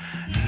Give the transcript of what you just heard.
Yeah.